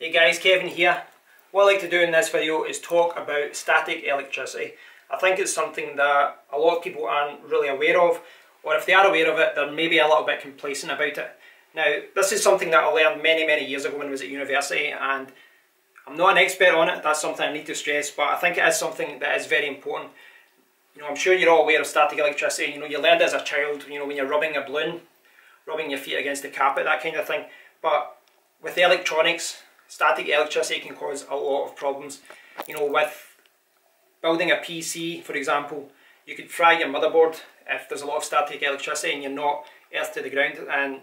Hey guys, Kevin here. What I'd like to do in this video is talk about static electricity. I think it's something that a lot of people aren't really aware of, or if they are aware of it, they're maybe a little bit complacent about it. Now, this is something that I learned many, many years ago when I was at university, and I'm not an expert on it, that's something I need to stress, but I think it is something that is very important. You know, I'm sure you're all aware of static electricity, you know, you learned as a child, you know, when you're rubbing a balloon, rubbing your feet against the carpet, that kind of thing. But with electronics, static electricity can cause a lot of problems. You know, with building a PC, for example, you could fry your motherboard if there's a lot of static electricity and you're not earth to the ground and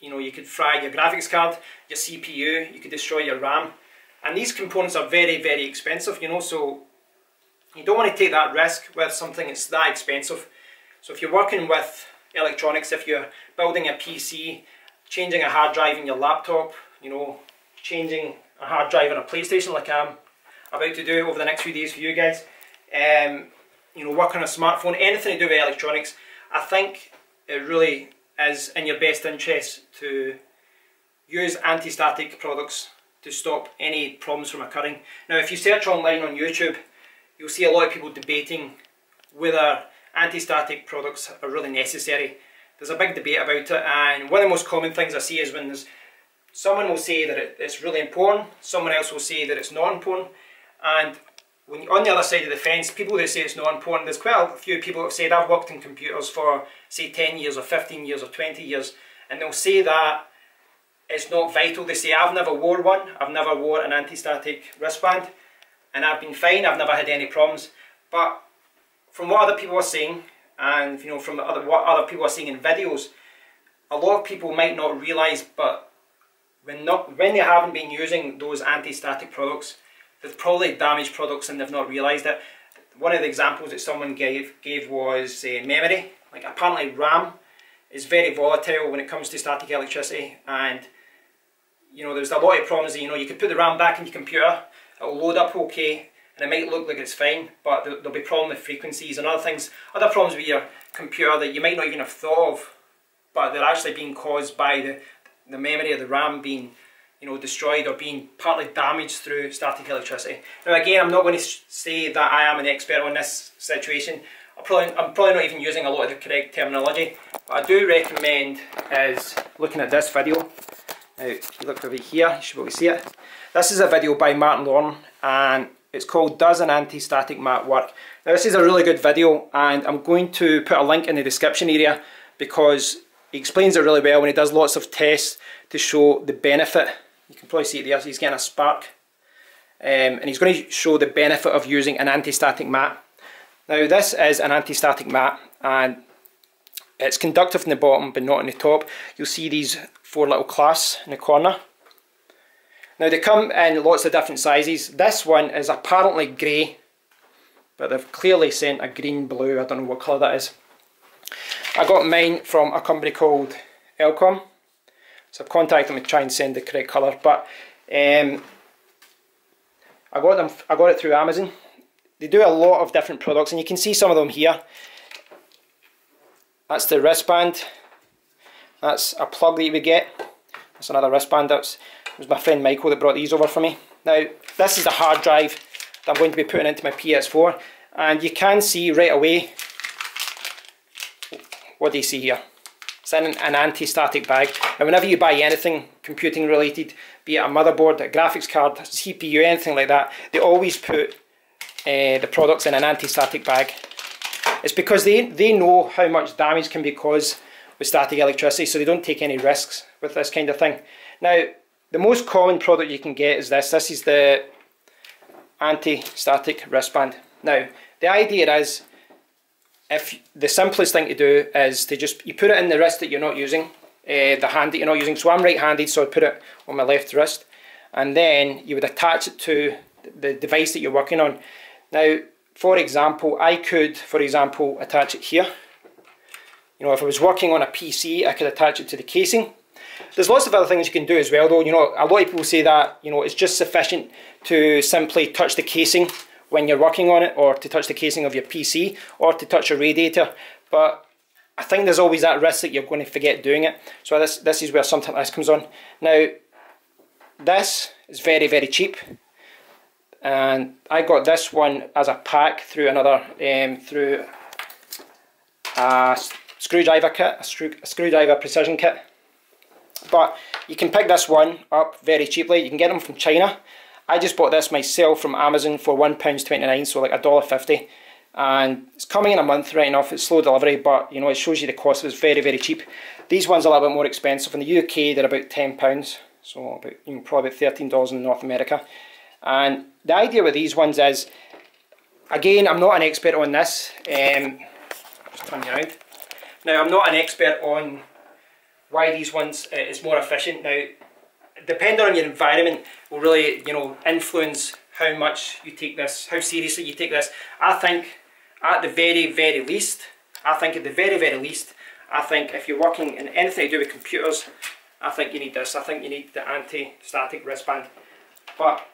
you know you could fry your graphics card, your CPU, you could destroy your RAM and these components are very very expensive you know so you don't want to take that risk with something that's that expensive so if you're working with electronics, if you're building a PC, changing a hard drive in your laptop, you know, changing a hard drive on a PlayStation like I'm about to do over the next few days for you guys. Um, you know, work on a smartphone, anything to do with electronics, I think it really is in your best interest to use anti-static products to stop any problems from occurring. Now if you search online on YouTube, you'll see a lot of people debating whether anti-static products are really necessary. There's a big debate about it and one of the most common things I see is when there's someone will say that it's really important, someone else will say that it's not important and when on the other side of the fence, people that say it's not important, there's quite a few people have said I've worked in computers for say 10 years or 15 years or 20 years and they'll say that it's not vital. They say I've never wore one, I've never wore an anti-static wristband and I've been fine, I've never had any problems. But from what other people are saying and you know from other, what other people are seeing in videos, a lot of people might not realise but when, not, when they haven't been using those anti-static products, they've probably damaged products and they've not realised it. One of the examples that someone gave, gave was uh, memory. Like apparently RAM is very volatile when it comes to static electricity and you know there's a lot of problems you know you could put the RAM back in your computer, it'll load up okay and it might look like it's fine but there'll be problem with frequencies and other things, other problems with your computer that you might not even have thought of but they're actually being caused by the, the memory of the RAM being you know, destroyed or being partly damaged through static electricity. Now again, I'm not going to say that I am an expert on this situation. I'm probably, I'm probably not even using a lot of the correct terminology. What I do recommend is looking at this video. Now, if you look over here, you should to see it. This is a video by Martin Lorton and it's called Does an Anti-Static Mat Work? Now this is a really good video and I'm going to put a link in the description area because he explains it really well when he does lots of tests to show the benefit you can probably see it there, he's getting a spark. Um, and he's going to show the benefit of using an anti-static mat. Now this is an anti-static mat and it's conductive in the bottom but not in the top. You'll see these four little clasps in the corner. Now they come in lots of different sizes. This one is apparently grey but they've clearly sent a green blue, I don't know what colour that is. I got mine from a company called Elcom so I've contacted them to try and send the correct colour. But um, I got them. I got it through Amazon. They do a lot of different products, and you can see some of them here. That's the wristband. That's a plug that you would get. That's another wristband. That's it was my friend Michael that brought these over for me. Now this is the hard drive that I'm going to be putting into my PS4, and you can see right away. What do you see here? It's in an anti-static bag. And whenever you buy anything computing related, be it a motherboard, a graphics card, CPU, anything like that, they always put uh, the products in an anti-static bag. It's because they, they know how much damage can be caused with static electricity, so they don't take any risks with this kind of thing. Now, the most common product you can get is this. This is the anti-static wristband. Now, the idea is if the simplest thing to do is to just you put it in the wrist that you're not using uh, the hand that you're not using. So I'm right-handed so I put it on my left wrist. And then you would attach it to the device that you're working on. Now for example I could for example attach it here. You know if I was working on a PC I could attach it to the casing. There's lots of other things you can do as well though. You know a lot of people say that you know it's just sufficient to simply touch the casing when you're working on it or to touch the casing of your PC or to touch a radiator but I think there's always that risk that you're going to forget doing it so this, this is where something else comes on. Now this is very, very cheap. And I got this one as a pack through another, um, through a screwdriver kit, a, screw, a screwdriver precision kit. But you can pick this one up very cheaply. You can get them from China. I just bought this myself from Amazon for £1.29, so like $1.50. And it's coming in a month right enough, it's slow delivery, but you know, it shows you the cost, it's very, very cheap. These ones are a little bit more expensive. In the UK, they're about £10, so about, you know, probably about $13 in North America. And the idea with these ones is, again, I'm not an expert on this. Um, just turn you around. Now, I'm not an expert on why these ones uh, is more efficient. Now, depending on your environment will really, you know, influence how much you take this, how seriously you take this. I think at the very, very least, I think at the very, very least, I think if you're working in anything to do with computers, I think you need this. I think you need the anti-static wristband. But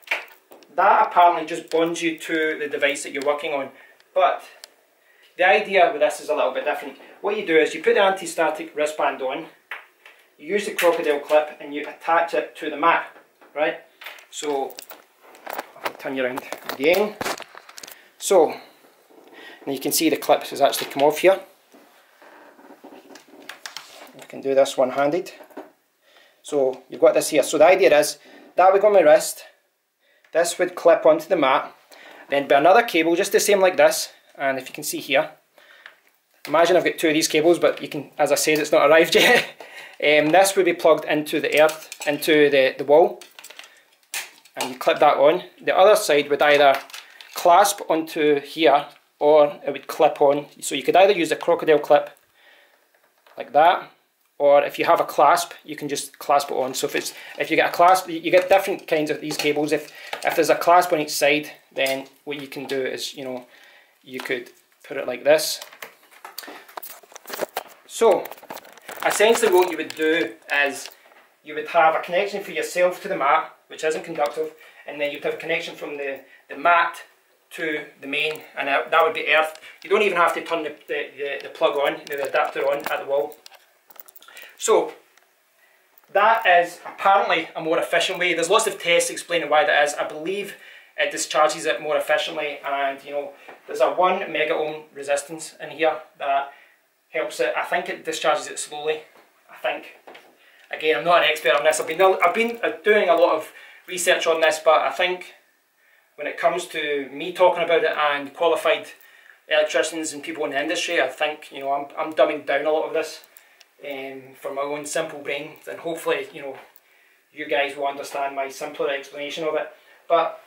that apparently just bonds you to the device that you're working on. But the idea with this is a little bit different. What you do is you put the anti-static wristband on, you use the crocodile clip and you attach it to the mat, right? So, turn you around again. So, and you can see the clip has actually come off here. You can do this one-handed. So, you've got this here. So the idea is, that would go on my wrist, this would clip onto the mat, then be another cable just the same like this, and if you can see here, imagine I've got two of these cables, but you can, as I said, it's not arrived yet. Um, this would be plugged into the earth, into the, the wall, and you clip that on. The other side would either clasp onto here, or it would clip on. So you could either use a crocodile clip, like that, or if you have a clasp, you can just clasp it on. So if it's if you get a clasp, you get different kinds of these cables. If if there's a clasp on each side, then what you can do is, you know, you could put it like this. So essentially what you would do is you would have a connection for yourself to the mat, which isn't conductive, and then you'd have a connection from the, the mat to the main, and that, would be earth. You don't even have to turn the, the, the, plug on, the adapter on at the wall. So, that is apparently a more efficient way. There's lots of tests explaining why that is. I believe it discharges it more efficiently and you know there's a 1 mega ohm resistance in here that helps it. I think it discharges it slowly. I think. Again, I'm not an expert on this. I've been I've been uh, doing a lot of research on this, but I think when it comes to me talking about it and qualified electricians and people in the industry, I think you know I'm I'm dumbing down a lot of this um, for my own simple brain, and hopefully you know you guys will understand my simpler explanation of it. But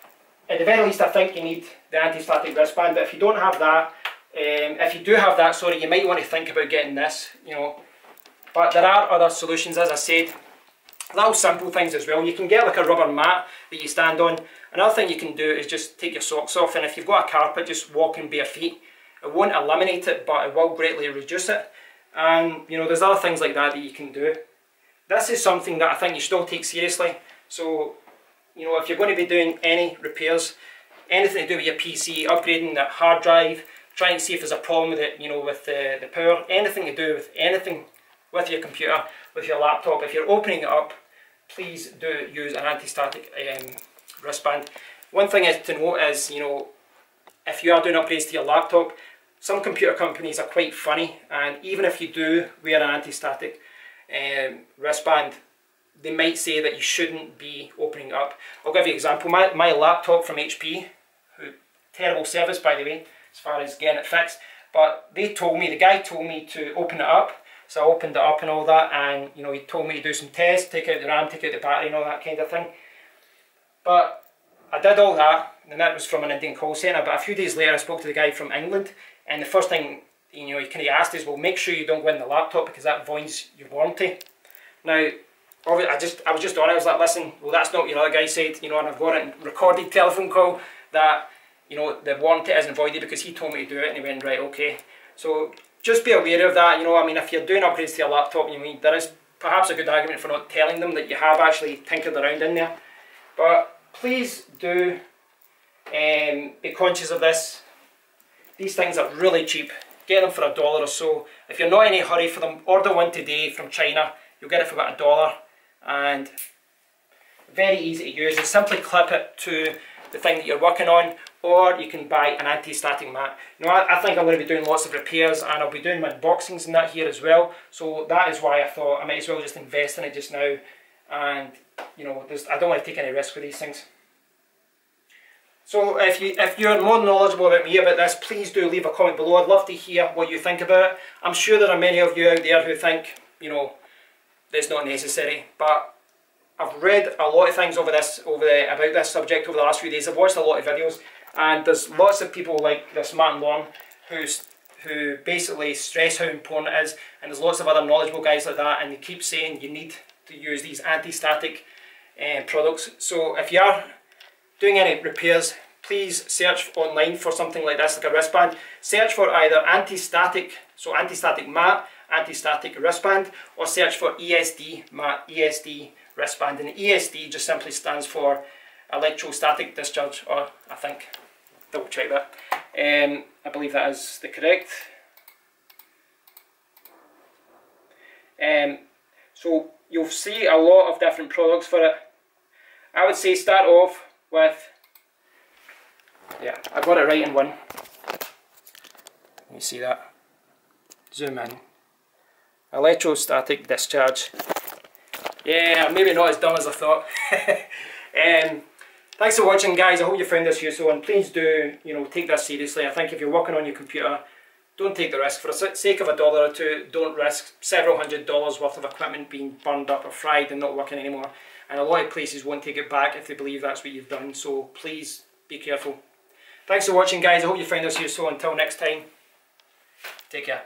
at the very least, I think you need the anti-static wristband. But if you don't have that, um, if you do have that, sorry, you might want to think about getting this, you know. But there are other solutions, as I said. Little simple things as well. You can get like a rubber mat that you stand on. Another thing you can do is just take your socks off and if you've got a carpet, just walk in bare feet. It won't eliminate it, but it will greatly reduce it. And, you know, there's other things like that that you can do. This is something that I think you should all take seriously. So, you know, if you're going to be doing any repairs, anything to do with your PC, upgrading that hard drive, try and see if there's a problem with it, you know, with the, the power, anything to do with anything with your computer, with your laptop. If you're opening it up, please do use an anti-static um, wristband. One thing is to note is, you know, if you are doing upgrades to your laptop, some computer companies are quite funny and even if you do wear an anti-static um, wristband, they might say that you shouldn't be opening up. I'll give you an example. My, my laptop from HP, who, terrible service by the way, as far as getting it fixed. But they told me, the guy told me to open it up. So I opened it up and all that and you know he told me to do some tests, take out the RAM, take out the battery and all that kind of thing. But I did all that and that was from an Indian call centre but a few days later I spoke to the guy from England and the first thing you know he kind of asked is well make sure you don't go in the laptop because that voids your warranty. Now I just I was just on it, I was like listen well that's not what your other guy said you know and I've got a recorded telephone call that you know, the warranty isn't voided because he told me to do it and he went, right, okay. So just be aware of that, you know, I mean, if you're doing upgrades to your laptop, you mean, there is perhaps a good argument for not telling them that you have actually tinkered around in there. But please do um, be conscious of this. These things are really cheap. Get them for a dollar or so. If you're not in any hurry for them, order one today from China. You'll get it for about a dollar. And very easy to use. You simply clip it to the thing that you're working on or you can buy an anti-static mat. Know, I, I, think I'm going to be doing lots of repairs and I'll be doing my boxings and that here as well. So that is why I thought I might as well just invest in it just now. And, you know, I don't want to take any risk with these things. So if, you, if you're more knowledgeable about me about this, please do leave a comment below. I'd love to hear what you think about it. I'm sure there are many of you out there who think, you know, it's not necessary. But I've read a lot of things over this, over the, about this subject over the last few days. I've watched a lot of videos and there's lots of people like this Martin Lorton who's who basically stress how important it is and there's lots of other knowledgeable guys like that and they keep saying you need to use these anti-static uh, products. So if you are doing any repairs, please search online for something like this, like a wristband. Search for either anti-static, so anti-static mat, anti-static wristband, or search for ESD mat, ESD wristband. And ESD just simply stands for electrostatic discharge, or I think, double check that. Um, I believe that is the correct. Um, so you'll see a lot of different products for it. I would say start off with, yeah, I got it right in one. You see that? Zoom in. Electrostatic discharge. Yeah, maybe not as dumb as I thought. um, Thanks for watching guys, I hope you found this useful and please do, you know, take this seriously. I think if you're working on your computer, don't take the risk. For the sake of a dollar or two, don't risk several hundred dollars worth of equipment being burned up or fried and not working anymore. And a lot of places won't take it back if they believe that's what you've done, so please be careful. Thanks for watching guys, I hope you found this useful. Until next time, take care.